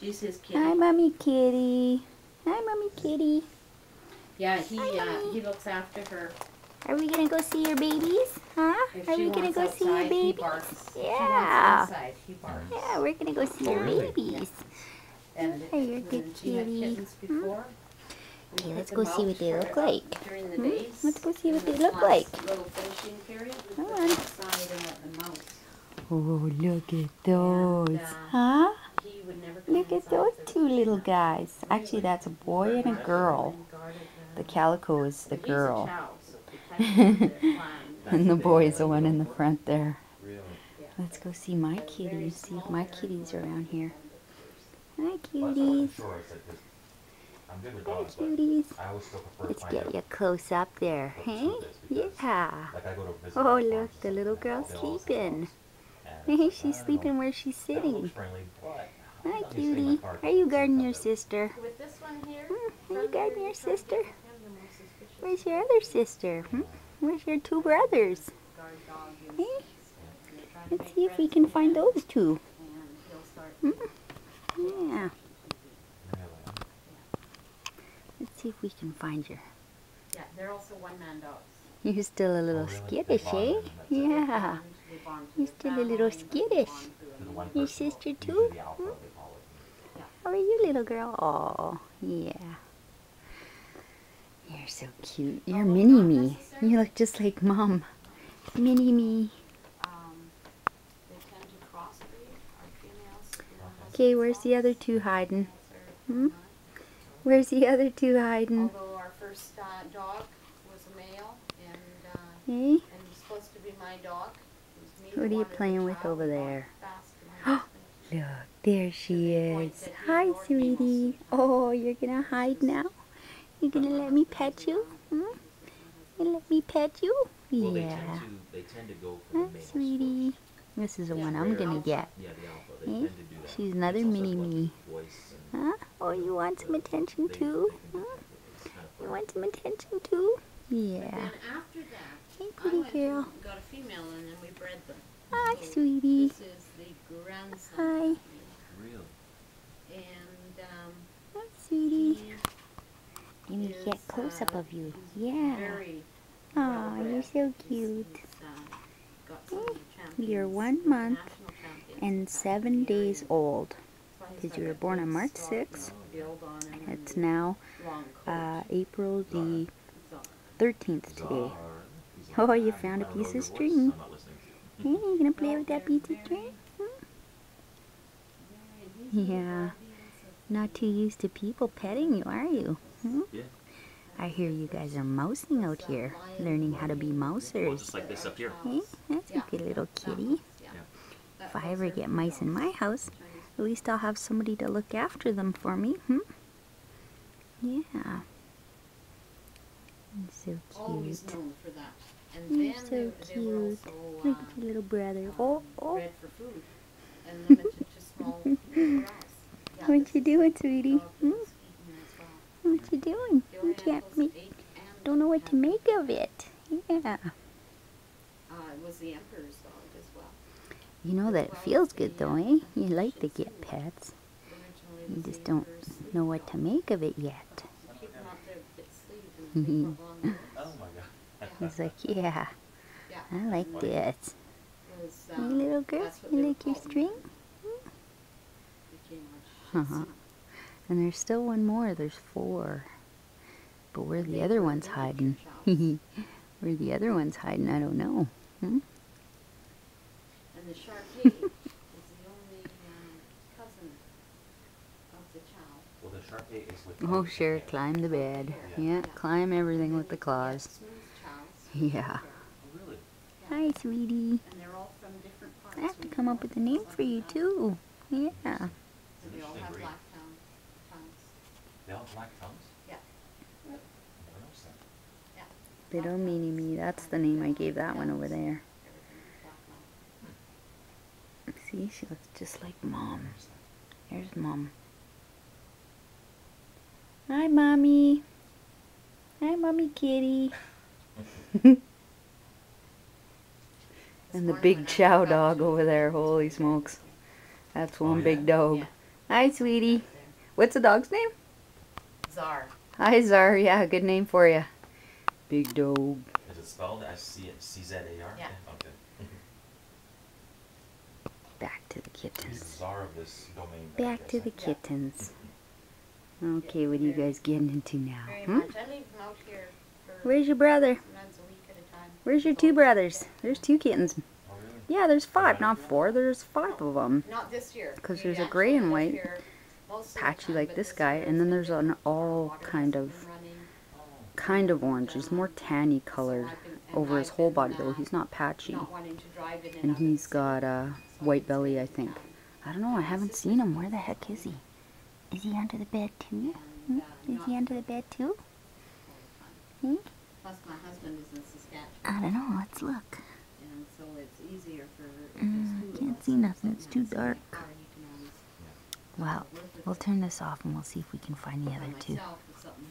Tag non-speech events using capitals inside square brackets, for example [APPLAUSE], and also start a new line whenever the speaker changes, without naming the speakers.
She's his kitty.
Hi, Mommy Kitty. Hi, Mommy Kitty.
Yeah, he uh, he looks after her.
Are we gonna go see your babies? Huh?
If
Are we gonna
wants
go see your
outside, he
babies?
barks. If she
Yeah.
wants inside, he barks.
Yeah, we're gonna go see
Oh,
your
really?
babies.
And
Hey, you're a good kitty.
kittens before. we
Okay, let's go see what they look
uh,
like. Hmm? Let's go see what they look like.
Little finishing period. We
Come on.
them outside and let them out.
Oh, look at
those.
Huh?
He would never come
Look at those two little guys. Actually, that's a boy and a girl. The calico is the girl. [LAUGHS] And the boy is the one in the front there. Let's go see my kitties, see if my kitties are around here. Hi, cuties. Hi, cuties. Let's get you close up there, hey? Yeah. Oh, look, the little girl's sleeping. Hey, she's sleeping where she's sitting.
Friendly, but
Hi,
I'm just sitting in my
cutie. Are you guarding your sister?
With this one here,
Hmm, Are you guarding your sister?
get him the most suspicious
Where's your other sister? Hmm? Where's your two brothers?
guard.
Hey,
You're trying to
let's see if we can find those two.
And he'll start.
Hmm? Yeah. Let's see if we can find your.
Yeah, they're also one-man dogs.
You're still a little
Oh, really?
skittish, eh?
and that's it.
Yeah.
Bond- they bond to
You're still a little skittish.
bond to
To the
them.
one
Your sister too?
the alpha, they call it.
How are you, little girl? Oh, yeah. You're so cute. You're
Although
mini me. You look just like mom. Mini me.
Um, they tend to crossbreed. Our females. do not
Okay, where's the other two hiding? Hmm? Where's the other two hiding?
Although our first uh, dog was a male, and uh,
Hey?
and he supposed to be my dog.
What are you playing with over there?
walked fast to my husband.
Look, there she is. Hi,
ignored me most of
sweetie. Oh, you're gonna hide now? You're gonna let me pet you? Hmm? You let me pet you?
Well, they
Yeah.
tend to they tend to go for the
Hi, sweetie. This is the
Yeah,
one I'm gonna
alpha.
get.
first. Yeah, the alpha. They
Eh?
tend to do that.
She's another mini me.
the Voice and
Huh? Oh, you want some attention too?
they
Huh?
can do that. It's kind of
You want some attention too? Yeah.
after that,
Hey, pretty girl.
got a female, and then we bred them.
Hi, sweetie.
This is the grandson.
Hi.
Really?
And um,
Hi, sweetie. Let me
is,
get close up
uh,
of you. Yeah.
Very
Aw, you're so cute.
he's, uh, got some
You're one month And seven
the
days old.
That's why he's
because you were born on March 6th.
build on him and
It's now uh, April the 13th today. Oh, you found a piece of string. Hey, you gonna play with that
they're
piece of string?
very-
Hmm? Yeah. Not too used to people petting you, are you? Hmm?
Yeah.
I hear you guys are mousing out here, learning how to be
Well,
mousers.
just like this up here.
Hey, that's a good little kitty.
yeah.
Yeah.
If I ever get mice in my house, at least I'll have somebody to look after them for me. Hmm? Yeah. So
always
cute.
Known for that. And
You're
then
so
they, they were
cute. Look
uh,
at your little brother. Oh, oh.
bred for food and limited to small [LAUGHS] corrals. Yeah,
What you doing, sweetie? Hmm?
was eaten as well.
What you doing? You can't make, don't know what to make of it. Yeah.
Uh, it was the emperor's dog as well.
You know that it feels good though, eh? You like to get pets. You just don't know what to make of it yet. [LAUGHS]
So keep him out there to get sleep and take him along
my god.
He's like, [LAUGHS] yeah,
Yeah.
I like
and
this.
it was,
Hey,
uh,
little girl, you like your string?
became a Shih
Uh-huh. And there's still one more. There's four. But where the other one's hiding?
cute chows. [LAUGHS]
where the other one's hiding, I don't know. Hmm?
And the Shar-Pei [LAUGHS] is the only um, cousin of the Chow.
Well, the Shar-Pei is with.
Oh, sure, climb the bed. Yeah, climb everything with the claws.
Smooth Chows. [LAUGHS]
Yeah.
Oh, really?
Hi, sweetie.
And they're all from different parts.
I have to come up with a name for you, too. Yeah.
So they all have black tongue, tongues.
They all have black tongues?
Yeah.
I never noticed that.
Little Meanie Me, that's the name I gave that one over there.
Everything black mouth.
See, she looks just like mom. Here's mom. Hi, mommy. Hi, mommy kitty. [LAUGHS]
This [LAUGHS]
And the big chow dog over there, holy smokes. That's one
yeah?
big dog.
Yeah.
Hi, sweetie. What's the dog's name?
Czar.
Hi, Czar. Yeah, good name for you. Big dog.
Is it spelled S C C Z A R?
Yeah.
Okay. [LAUGHS]
Back to the
He's the
kittens.
czar of this domain.
Back to the kittens. [LAUGHS] Okay, what are you guys getting into now?
Very
Hmm?
much. I leave them out here for
Where's your brother?
sometimes a week at a time.
Where's your two brothers? There's two kittens. Yeah, there's five, not four. There's five of them.
Not this year. Because
there's a gray and white,
here most of the
patchy like this guy, and then there's an all kind of-. Kind of orange. He's more tanny colored
so I've been- and
over his whole body though. He's not patchy.
Not wanting to drive in and
And
out of the
he's got a white belly, I think. I don't know. I haven't seen him. Where the heck is he? Is he under the bed too? Hmm?
uh,
Is he under the bed too? Hmm?
Plus, my husband is in Saskatchewan,
I don't know. Let's look.
and so it's easier for
Mm,
of
can't see nothing, it's too dark.
car, you can always
Well, we'll turn this off and we'll see if we can find the other two.
myself, if something